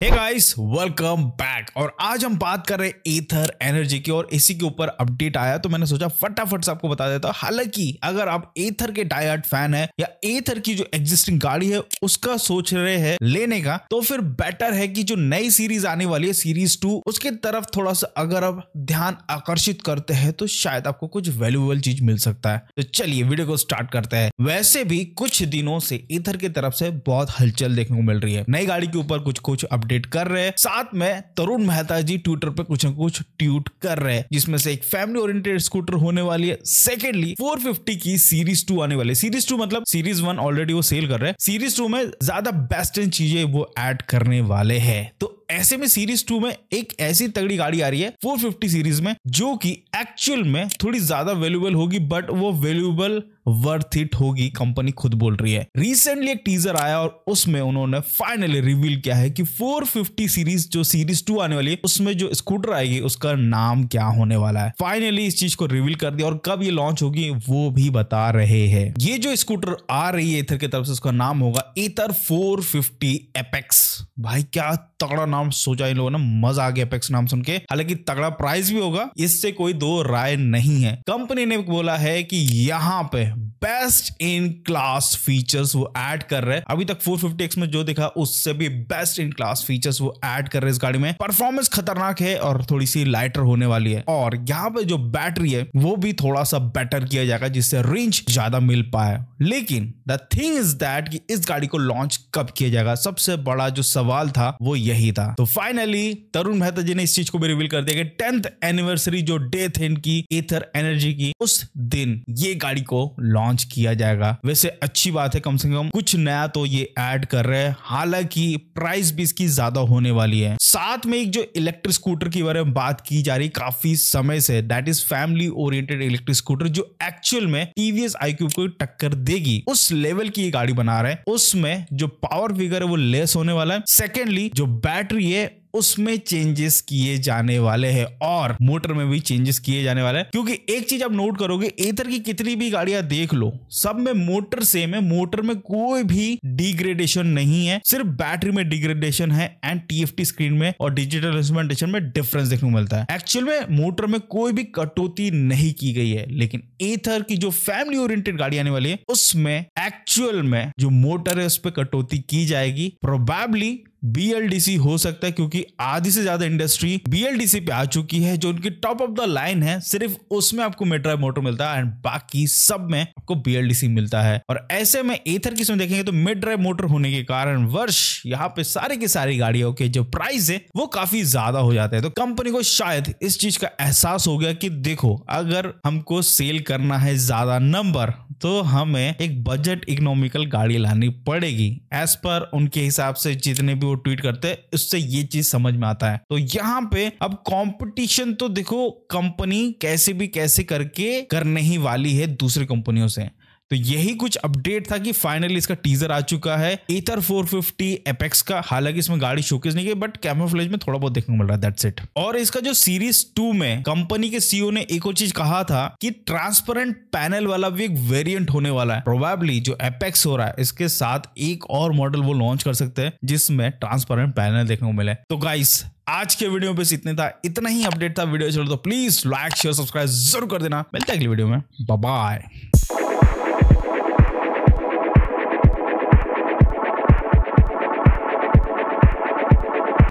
Hey guys welcome back और आज हम बात कर रहे हैं एथर एनर्जी की और इसी के ऊपर अपडेट आया तो मैंने सोचा फटाफट से आपको बता देता हूँ। हालाँकि अगर आप एथर के डायट फ़ैन है या एथर की जो एग्जिस्टिंग गाड़ी है, उसका सोच रहे हैं लेने का तो फिर बेटर है कि जो नई सीरीज़ आने वाली है सीरीज़ टू उसके तरफ़ थोड़ा सा अगर आप ध्यान आकर्षित करते हैं तो शायद आपको कुछ वैल्यूएबल चीज़ मिल सकता है। तो चलिए वीडियो को स्टार्ट करते हैं। वैसे भी कुछ दिनों से एथर की तरफ़ से बहुत हलचल देखने को मिल रही है। नई गाड़ी के ऊपर कुछ कुछ अपडेट कर रहे हैं। साथ में तरुण मेहता जी ट्विटर पे कुछ न कुछ ट्वीट कर रहे हैं, जिसमें से एक फैमिली ओरिएंटेड स्कूटर होने वाली है। सेकेंडली 450 की सीरीज़ टू आने वाली सीरीज़ टू मतलब सीरीज़ वन ऑलरेडी वो सेल कर रहे हैं। सीरीज़ टू में ज़्यादा बेस्ट चीज़ें वो एड करने वाले है। तो ऐसे में सीरीज़ टू में एक ऐसी तगड़ी गाड़ी आ रही है 450 सीरीज़ में, जो कि एक्चुअल में थोड़ी ज़्यादा वैल्यूबल होगी बट वो वैल्यूबल वर्थ इट होगी कंपनी खुद बोल रही है। रिसेंटली एक टीजर आया और उसमें उन्होंने फाइनली रिवील किया है कि 450 सीरीज़ जो सीरीज़ टू आने वाली है, उसमें जो स्कूटर आएगी, उसका नाम क्या होने वाला है। फाइनली इस चीज़ को रिवील कर दिया और कब ये लॉन्च होगी, वो भी बता रहे हैं। ये जो स्कूटर आ रही है इथर की तरफ़ से उसका नाम होगा इथर 450 एपेक्स भाई, क्या तगड़ा नाम सोचा इन लोगों ने मज़ा आ गया अपेक्स नाम सुन के। हालाँकि तगड़ा प्राइस भी होगा, इससे कोई दो राय नहीं है। कंपनी ने बोला है कि यहाँ पे बेस्ट इन क्लास फीचर्स वो ऐड कर रहे हैं। अभी तक 450x में जो दिखा, उससे भी बेस्ट इन क्लास फीचर्स वो ऐड कर रहे हैं इस गाड़ी में। परफॉर्मेंस खतरनाक है और थोड़ी सी लाइटर होने वाली है। और यहाँ पे जो बैटरी है, वो भी थोड़ा सा बेटर किया जाएगा, जिससे रेंज ज़्यादा मिल पाए। लेकिन द थिंग इज़ दैट कि इस गाड़ी को लॉन्च कब किया जाएगा? सबसे बड़ा जो सवाल था, वो यही था। तो फाइनली तरुण मेहता जी ने इस चीज़ को भी रिवील कर दिया कि टेंथ एनिवर्सरी जो डे थे इनकी एथर एनर्जी की, उस दिन ये गाड़ी को लॉन्च किया जाएगा। वैसे अच्छी बात है कम से कम, कुछ नया तो ये ऐड कर रहे हैं। हालाँकि प्राइस भी इसकी ज़्यादा होने वाली है। साथ में एक जो इलेक्ट्रिक स्कूटर की बारे में बात की जा रही काफ़ी समय से that is family oriented electric scooter जो एक्चुअल में टीवीएस आईक्यू को टक्कर देगी। उस लेवल की ये गाड़ी बना रहे हैं। उसमें जो पावर फिगर है वो लेस होने वाला है। सेकेंडली जो बैटरी है उसमें चेंजेस किए जाने वाले हैं और मोटर में भी चेंजेस किए जाने वाले हैं। क्योंकि एक चीज़ आप नोट करोगे एथर की कितनी भी गाड़ियाँ देख लो, सब में मोटर सेम है मोटर में कोई भी डिग्रेडेशन नहीं है। सिर्फ़ बैटरी में डिग्रेडेशन है एंड टीएफटी स्क्रीन में और डिजिटल इंस्ट्रूमेंटेशन में डिफरेंस देखने को मिलता है। एक्चुअल में मोटर में कोई भी कटौती नहीं की गई है, लेकिन एथर की जो फैमिली ओरिएंटेड गाड़ी आने वाली है, उसमें एक्चुअल में जो मोटर है, उस पर कटौती की जाएगी। प्रोबेबली बीएलडीसी हो सकता है, क्योंकि आधी से ज़्यादा इंडस्ट्री बीएलडीसी पे आ चुकी है, जो उनकी टॉप ऑफ़ द लाइन है, सिर्फ़ उसमें आपको मेट्रा मोटर मिलता है एंड बाकी सब में आपको बीएलडीसी मिलता है। और ऐसे में एथर की में देखेंगे तो मिड ड्राइव मोटर होने के कारण वर्ष यहाँ पे सारी की सारी गाड़ियों के जो प्राइस है, वो काफ़ी ज़्यादा हो जाते हैं। तो कंपनी को शायद इस चीज़ का एहसास हो गया कि देखो, अगर हमको सेल करना है ज़्यादा नंबर तो हमें एक बजट इकोनॉमिकल गाड़ी लानी पड़ेगी एज पर उनके हिसाब से जितने भी वो ट्वीट करते हैं, उससे ये चीज़ समझ में आता है। तो यहाँ पे अब कंपटीशन तो देखो कंपनी कैसे भी कैसे करके करने ही वाली है दूसरी कंपनियों से। तो यही कुछ अपडेट था कि फाइनली इसका टीजर आ चुका है। एथर 450 एपेक्स का, हालाँकि इसमें गाड़ी शोकेस नहीं की बट कैमोफ्लेज में थोड़ा बहुत देखने को मिल रहा है दैट्स इट और इसका जो सीरीज़ टू में कंपनी के सीईओ ने एक और चीज़ कहा था कि ट्रांसपेरेंट पैनल वाला भी एक वेरियंट होने वाला है। प्रोबेबली जो एपेक्स हो रहा है, इसके साथ एक और मॉडल वो लॉन्च कर सकते हैं, जिसमें ट्रांसपेरेंट पैनल देखने को मिले। तो गाइस आज के वीडियो में बस इतने था। इतना ही अपडेट था वीडियो। चलो तो प्लीज़ लाइक शेयर सब्सक्राइब ज़रूर कर देना। मिलता है अगली वीडियो में। बाय